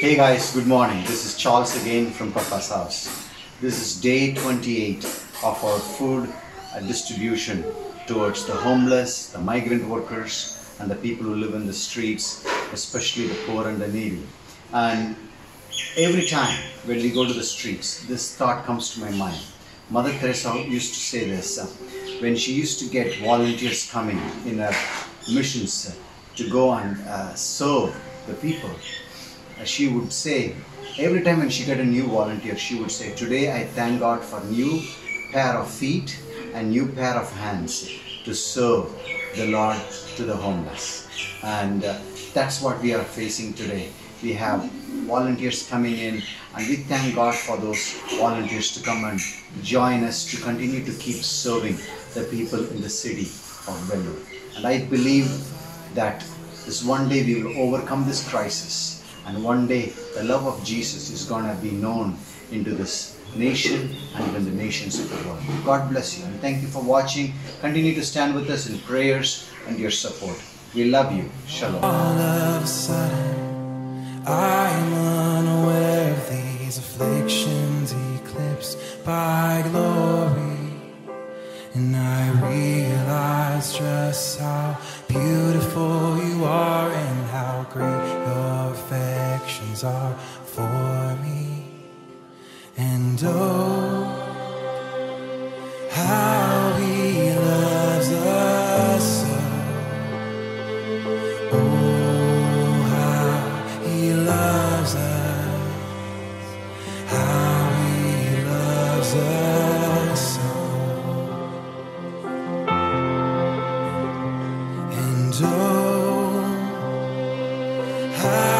Hey guys, good morning. This is Charles again from Papa's house. This is day 28 of our food distribution towards the homeless, the migrant workers, and the people who live in the streets, especially the poor and the needy. And every time when we go to the streets, this thought comes to my mind. Mother Teresa used to say this uh, when she used to get volunteers coming in her missions uh, to go and uh, serve the people. Uh, she would say, every time when she got a new volunteer, she would say, Today I thank God for new pair of feet and new pair of hands to serve the Lord to the homeless. And uh, that's what we are facing today. We have volunteers coming in, and we thank God for those volunteers to come and join us to continue to keep serving the people in the city of Vellore. And I believe that this one day we will overcome this crisis, and one day the love of Jesus is going to be known into this nation and even the nations of the world. God bless you and thank you for watching. Continue to stand with us in prayers and your support. We love you. Shalom. All of a sudden, I'm unaware of these afflictions eclipsed by glory. And I realize just how beautiful you are Oh, how he loves us so. Oh, how he loves us, how he loves us so. And oh, how